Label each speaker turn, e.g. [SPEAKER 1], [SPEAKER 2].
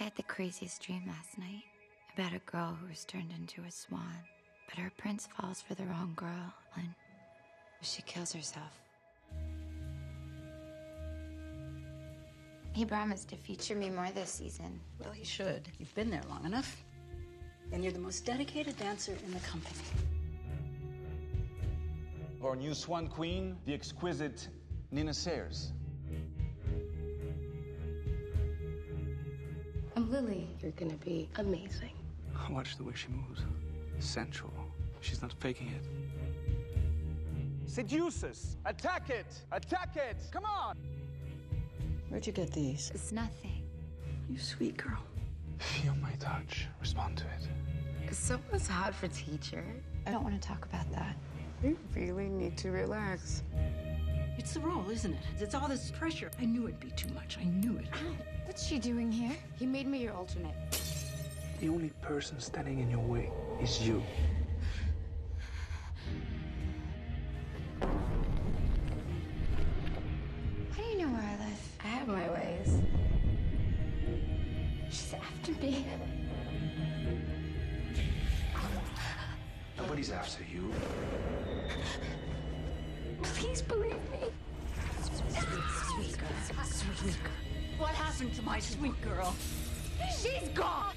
[SPEAKER 1] I had the craziest dream last night about a girl who was turned into a swan. But her prince falls for the wrong girl and she kills herself. He promised to feature me more this season.
[SPEAKER 2] Well, he should. You've been there long enough. And you're the most dedicated dancer in the company.
[SPEAKER 3] Our new swan queen, the exquisite Nina Sayers.
[SPEAKER 4] Lily. You're gonna be amazing.
[SPEAKER 5] Watch the way she moves. Sensual. She's not faking it.
[SPEAKER 3] Seduces! Attack it! Attack it! Come on!
[SPEAKER 2] Where'd you get these?
[SPEAKER 1] It's nothing.
[SPEAKER 2] You sweet girl.
[SPEAKER 5] Feel my touch. Respond to it.
[SPEAKER 4] Someone's hot for teacher.
[SPEAKER 1] I don't want to talk about that.
[SPEAKER 4] You really need to relax.
[SPEAKER 2] It's the role, isn't it? It's all this pressure. I knew it'd be too much. I knew it.
[SPEAKER 4] What's she doing here? He made me your alternate.
[SPEAKER 5] The only person standing in your way is you.
[SPEAKER 1] How do you know where I live?
[SPEAKER 4] I have my ways. She's after me.
[SPEAKER 5] Nobody's after you.
[SPEAKER 4] Please believe me.
[SPEAKER 2] Sweet girl. Sweet girl. What happened to my sweet girl?
[SPEAKER 4] She's gone.